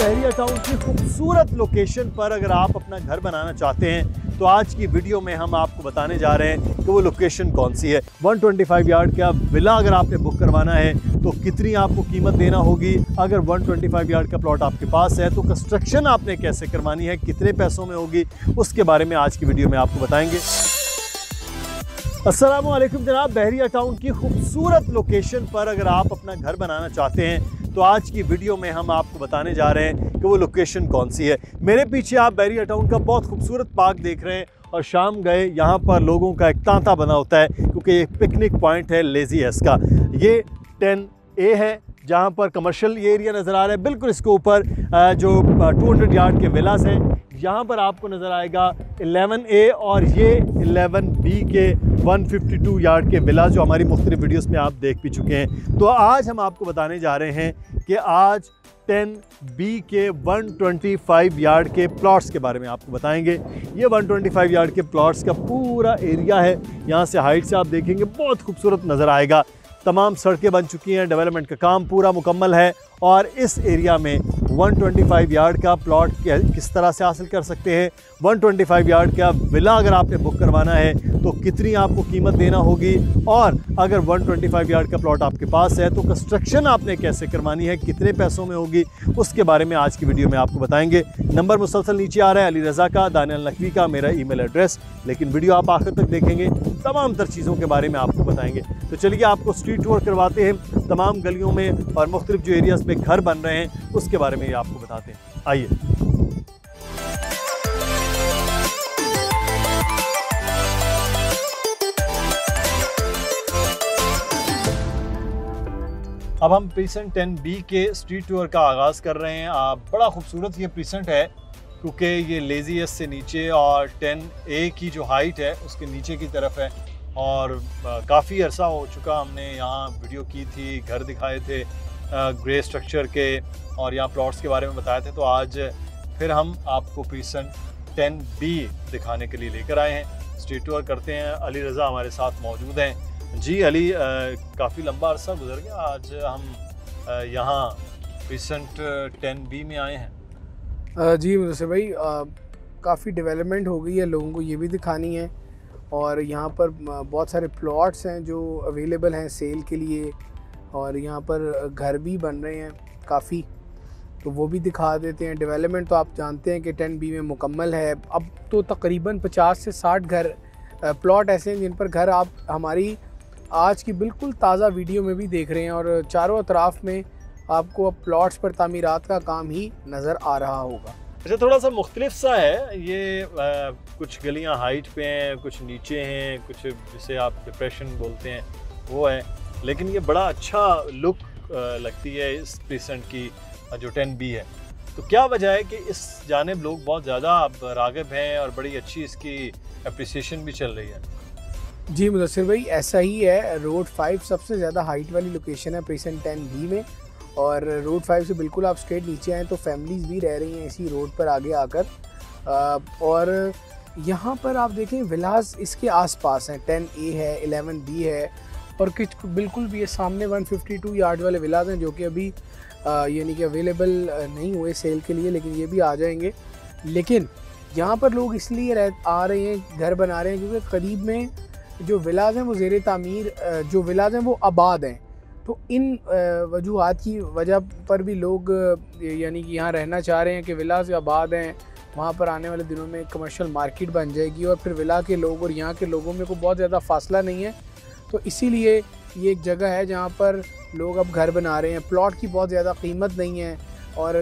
बहरिया town की खूबसूरत location पर अगर आप अपना घर बनाना चाहते हैं तो आज की वीडियो में हम आपको बताने जा रहे हैं कि वो लोकेशन कौन सी है। 125 यार्ड का विला अगर आपने बुक करवाना है तो कितनी आपको कीमत देना होगी? अगर 125 यार्ड का प्लॉट आपके पास है तो कंस्ट्रक्शन आपने कैसे करवानी है, कितने पैसों में होगी, उसके बारे में आज की वीडियो में आपको बताएँगे। वालेकुम जनाब। बहरिया टाउन की खूबसूरत लोकेशन पर अगर आप अपना घर बनाना चाहते हैं तो आज की वीडियो में हम आपको बताने जा रहे हैं कि वो लोकेशन कौन सी है। मेरे पीछे आप बहरिया टाउन का बहुत खूबसूरत पार्क देख रहे हैं और शाम गए, यहाँ पर लोगों का एक तांता बना होता है, क्योंकि ये पिकनिक पॉइंट है लेजी एस का। ये टेन ए है, जहाँ पर कमर्शियल एरिया नज़र आ रहा है। बिल्कुल इसके ऊपर जो 200 यार्ड के विलास हैं, यहाँ पर आपको नज़र आएगा 11 ए और ये 11 बी के 152 यार्ड के विला जो हमारी मुख्तलि वीडियोस में आप देख भी चुके हैं। तो आज हम आपको बताने जा रहे हैं कि आज 10 बी के 125 यार्ड के प्लॉट्स के बारे में आपको बताएँगे। ये 125 यार्ड के प्लॉट्स का पूरा एरिया है। यहाँ से हाइट से आप देखेंगे, बहुत खूबसूरत नज़र आएगा। तमाम सड़कें बन चुकी हैं, डेवलपमेंट का काम पूरा मुकम्मल है और इस एरिया में 125 यार्ड का प्लॉट किस तरह से हासिल कर सकते हैं? 125 यार्ड का विला अगर आपने बुक करवाना है तो कितनी आपको कीमत देना होगी? और अगर 125 यार्ड का प्लॉट आपके पास है तो कंस्ट्रक्शन आपने कैसे करवानी है? कितने पैसों में होगी? उसके बारे में आज की वीडियो में आपको बताएँगे। नंबर मुसलसल नीचे आ रहा है, अली रज़ा का, दानियल नकवी का, मेरा ईमेल एड्रेस। लेकिन वीडियो आप आखिर तक देखेंगे, तमाम तर चीज़ों के बारे में आपको बताएँगे। तो चलिए आपको स्ट्रीट टूर करवाते हैं। तमाम गलियों में और मुख्तलिफ़ जो एरियाज़ में घर बन रहे हैं, उसके बारे में आपको बताते हैं। आइए। अब हम प्रीसेंट टेन बी के स्ट्रीट टूर का आगाज़ कर रहे हैं। आप बड़ा खूबसूरत ये प्रीसेंट है, क्योंकि ये लेजी एस से नीचे और टेन ए की जो हाइट है, उसके नीचे की तरफ़ है। और काफ़ी अरसा हो चुका हमने। यहाँ वीडियो की थी, घर दिखाए थे ग्रे स्ट्रक्चर के और यहाँ प्लॉट्स के बारे में बताए थे। तो आज फिर हम आपको प्रीसेंट टेन बी दिखाने के लिए लेकर आए हैं। स्ट्रीट टूर करते हैं। अली रज़ा हमारे साथ मौजूद हैं। जी अली काफ़ी लंबा अरसा गुजर गया। आज हम यहाँ पीसेंट टेन बी में आए हैं। जी मुझसे भाई काफ़ी डेवलपमेंट हो गई है। लोगों को ये भी दिखानी है। और यहाँ पर बहुत सारे प्लॉट्स हैं जो अवेलेबल हैं सेल के लिए और यहाँ पर घर भी बन रहे हैं काफ़ी। तो वो भी दिखा देते हैं। डेवलपमेंट तो आप जानते हैं कि टेन बी में मुकम्मल है। अब तो तकरीबन 50 से 60 घर प्लॉट ऐसे हैं जिन पर घर आप हमारी आज की बिल्कुल ताज़ा वीडियो में भी देख रहे हैं और चारों अतराफ़ में आपको अब प्लॉट्स पर तमीरत का काम ही नज़र आ रहा होगा। अच्छा थोड़ा सा मुख्तलिफ़ सा है। ये आ, कुछ गलियाँ हाइट पे हैं कुछ नीचे हैं कुछ जिसे आप डिप्रेशन बोलते हैं वो है। लेकिन ये बड़ा अच्छा लुक लगती है इस पेशेंट की जो टेन बी है। तो क्या वजह है कि इस जानब लोग बहुत ज़्यादा रागब हैं और बड़ी अच्छी इसकी अप्रिसिएशन भी चल रही है? जी मुदसर भाई ऐसा ही है। रोड फाइव सबसे ज़्यादा हाइट वाली लोकेशन है पेशेंट टेन बी में। और रोड फाइव से बिल्कुल आप स्ट्रेट नीचे आएँ तो फैमिलीज़ भी रह रही हैं इसी रोड पर आगे आकर। और यहाँ पर आप देखें विलास इसके आसपास हैं। टेन ए है एलेवन बी है और कुछ बिल्कुल भी ये सामने 152 यार्ड वाले विलास हैं जो कि अभी यानी कि अवेलेबल नहीं हुए सेल के लिए, लेकिन ये भी आ जाएँगे। लेकिन यहाँ पर लोग इसलिए रह, आ रहे हैं, घर बना रहे हैं क्योंकि करीब में जो विलाज हैं वो जेर तमीर जो विलाज हैं वो आबाद हैं। तो इन वजूहत की वजह पर भी लोग यानी कि यहाँ रहना चाह रहे हैं कि विलाज आबाद हैं, वहाँ पर आने वाले दिनों में कमर्शियल मार्केट बन जाएगी और फिर विला के लोग और यहाँ के लोगों में कोई बहुत ज़्यादा फासला नहीं है। तो इसीलिए ये एक जगह है जहाँ पर लोग अब घर बना रहे हैं। प्लॉट की बहुत ज़्यादा कीमत नहीं है और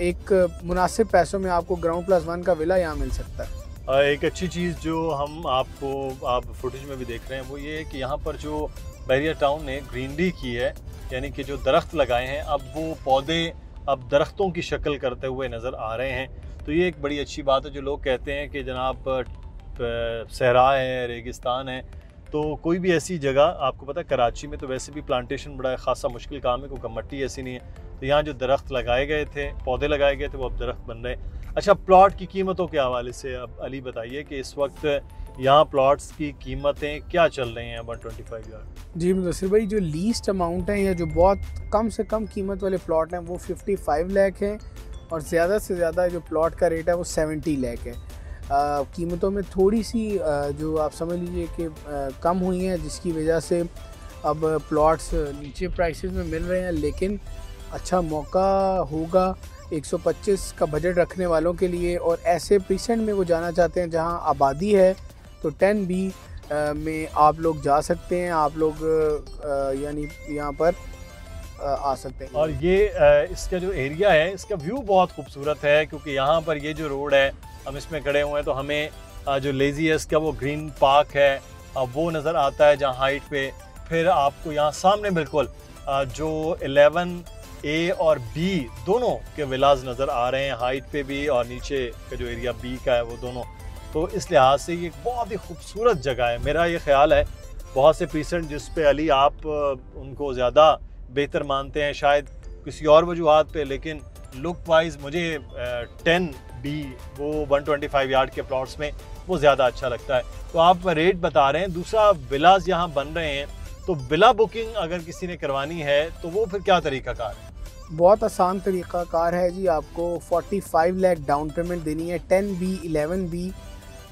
एक मुनासिब पैसों में आपको ग्राउंड प्लस वन का विला यहाँ मिल सकता है। एक अच्छी चीज़ जो हम आपको, आप फुटेज में भी देख रहे हैं वो ये है कि यहाँ पर जो बैरिया टाउन ने ग्रीनरी की है, यानी कि जो दरख्त लगाए हैं, अब वो पौधे, अब दरख्तों की शक्ल करते हुए नज़र आ रहे हैं। तो ये एक बड़ी अच्छी बात है जो लोग कहते हैं कि जनाब सहरा है, रेगिस्तान है तो कोई भी ऐसी जगह, आपको पता है कराची में तो वैसे भी प्लांटेशन बड़ा खासा मुश्किल काम है, क्योंकि मट्टी ऐसी नहीं है। तो यहाँ जो दरख्त लगाए गए थे, पौधे लगाए गए थे, वो अब दरख्त बन रहे अच्छा प्लॉट की कीमतों के हवाले से अब अली बताइए कि इस वक्त यहाँ प्लॉट्स की कीमतें क्या चल रही हैं वन ट्वेंटी फाइव यार्ड जी मुदसर भाई जो लीस्ट अमाउंट है या जो बहुत कम से कम कीमत वाले प्लॉट हैं वो फिफ्टी फाइव लैख हैं और ज़्यादा से ज़्यादा जो प्लॉट का रेट है वो सेवेंटी लैख है। आ, कीमतों में थोड़ी सी आ, जो आप समझ लीजिए कि कम हुई हैं जिसकी वजह से अब प्लॉट्स नीचे प्राइसेस में मिल रहे हैं लेकिन अच्छा मौका होगा 125 का बजट रखने वालों के लिए और ऐसे प्रीसेंट में वो जाना चाहते हैं जहाँ आबादी है तो टेन बी में आप लोग जा सकते हैं, आप लोग यानी यहाँ पर आ सकते हैं। और ये इसका जो एरिया है, इसका व्यू बहुत खूबसूरत है, क्योंकि यहाँ पर ये जो रोड है, हम इसमें खड़े हुए हैं तो हमें जो लेजीएस का वो ग्रीन पार्क है वो नज़र आता है जहाँ हाइट पे। फिर आपको यहाँ सामने बिल्कुल जो 11 ए और बी दोनों के विलाज नज़र आ रहे हैं, हाइट पे भी और नीचे का जो एरिया बी का है, वो दोनों। तो इस लिहाज से ये बहुत ही खूबसूरत जगह है। मेरा ये ख्याल है, बहुत से पीसेंट जिस पे अली आप उनको ज़्यादा बेहतर मानते हैं, शायद किसी और वजूहत पे, लेकिन लुक वाइज मुझे टेन बी वो 125 यार्ड के प्लॉट्स में वो ज़्यादा अच्छा लगता है। तो आप रेट बता रहे हैं, दूसरा विलाज यहाँ बन रहे हैं तो बिला बुकिंग अगर किसी ने करवानी है तो वो फिर क्या तरीका कार है? बहुत आसान तरीका कार है जी आपको 45 लाख डाउन पेमेंट देनी है 10 बी 11 बी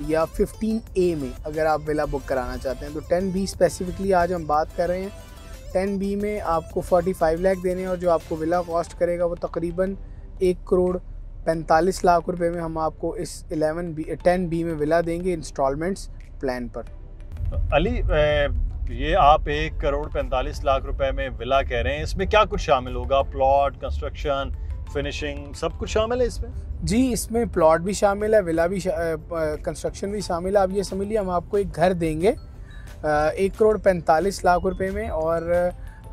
या 15 ए में अगर आप विला बुक कराना चाहते हैं तो 10 बी स्पेसिफिकली आज हम बात कर रहे हैं। टेन बी में आपको फोर्टी फाइव लाख देने और जो आपको विला कॉस्ट करेगा, वो तकरीबन एक करोड़ पैंतालीस लाख रुपए में हम आपको इस एलेवन बी टेन बी में विला देंगे इंस्टॉलमेंट्स प्लान पर। अली ये आप एक करोड़ पैंतालीस लाख रुपए में विला कह रहे हैं, इसमें क्या कुछ शामिल होगा? प्लॉट कंस्ट्रक्शन फिनिशिंग सब कुछ शामिल है इसमें? जी, इसमें प्लॉट भी शामिल है विला भी कंस्ट्रक्शन भी शामिल है। आप ये समझ लिया हम आपको एक घर देंगे एक करोड़ पैंतालीस लाख रुपए में और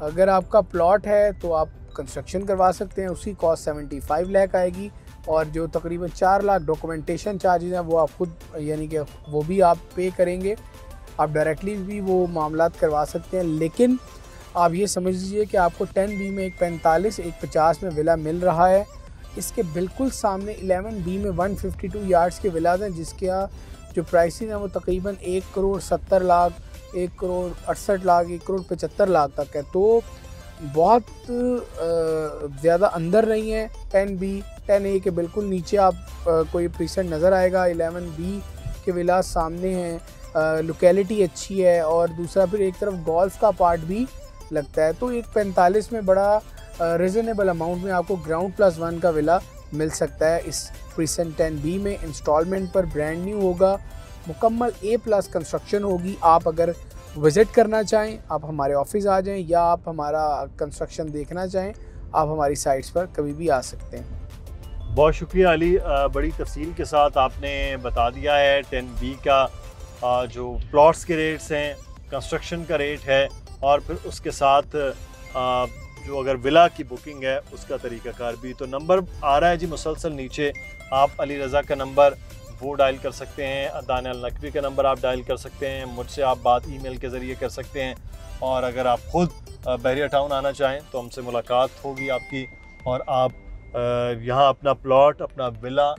अगर आपका प्लॉट है तो आप कंस्ट्रक्शन करवा सकते हैं। उसकी कॉस्ट सेवेंटी फाइव लाख आएगी और जो तकरीबन चार लाख डॉक्यूमेंटेशन चार्जेज हैं, वो आप खुद, यानी कि वो भी आप पे करेंगे। आप डायरेक्टली भी वो मामला करवा सकते हैं, लेकिन आप ये समझ लीजिए कि आपको टेन बी में एक पैंतालीस, एक पचास में विला मिल रहा है। इसके बिल्कुल सामने एलेवन बी में वन फिफ्टी टू यार्ड्स के विलाज हैं, जिसके जो प्राइसिंग है वो तकरीबन एक करोड़ सत्तर लाख, एक करोड़ अड़सठ लाख, एक करोड़ पचहत्तर लाख तक है। तो बहुत ज़्यादा अंदर नहीं है टेन बी। टेन ए के बिल्कुल नीचे आप कोई प्रीसेंट नज़र आएगा। एलेवन बी के विलास सामने हैं लोकेलिटी अच्छी है और दूसरा फिर एक तरफ़ गोल्फ का पार्ट भी लगता है। तो एक पैंतालीस में बड़ा रिजनेबल अमाउंट में आपको ग्राउंड प्लस वन का विला मिल सकता है। इस प्रीसेंट टेन बी में इंस्टॉलमेंट पर ब्रांड न्यू होगा, मुकम्मल ए प्लस कंस्ट्रक्शन होगी। आप अगर विज़िट करना चाहें, आप हमारे ऑफ़िस आ जाएँ या आप हमारा कंस्ट्रक्शन देखना चाहें, आप हमारी साइट्स पर कभी भी आ सकते हैं। बहुत शुक्रिया अली। बड़ी तफसील के साथ आपने बता दिया है। टेन बी का जो प्लॉट्स के रेट्स हैं कंस्ट्रक्शन का रेट है और फिर उसके साथ जो अगर विला की बुकिंग है, उसका तरीकाकार भी। तो नंबर आ रहा है जी मुसलसल नीचे। आप अली रज़ा का नंबर वो डायल कर सकते हैं अदान नकवी का नंबर आप डायल कर सकते हैं, मुझसे आप बात ईमेल के ज़रिए कर सकते हैं। और अगर आप ख़ुद बहरिया टाउन आना चाहें तो हमसे मुलाकात होगी आपकी। और आप यहाँ अपना प्लॉट अपना विला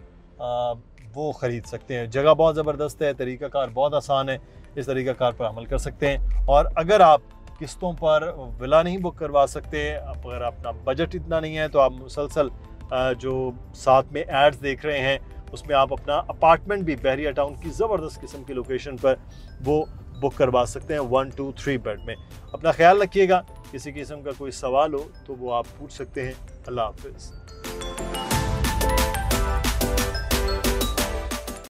वो ख़रीद सकते हैं। जगह बहुत ज़बरदस्त है, तरीक़ाकार बहुत आसान है, इस तरीक़ाकार पर अमल कर सकते हैं। और अगर आप किस्तों पर विला नहीं बुक करवा सकते, अगर अपना बजट इतना नहीं है तो आप मुसलसल जो साथ में एड्स देख रहे हैं, उसमें आप अपना अपार्टमेंट भी, बहरिया टाउन की ज़बरदस्त किस्म की लोकेशन पर वो बुक करवा सकते हैं, वन, टू, थ्री बेड में। अपना ख्याल रखिएगा, किसी किस्म का कोई सवाल हो तो वो आप पूछ सकते हैं। अल्लाह हाफिज़।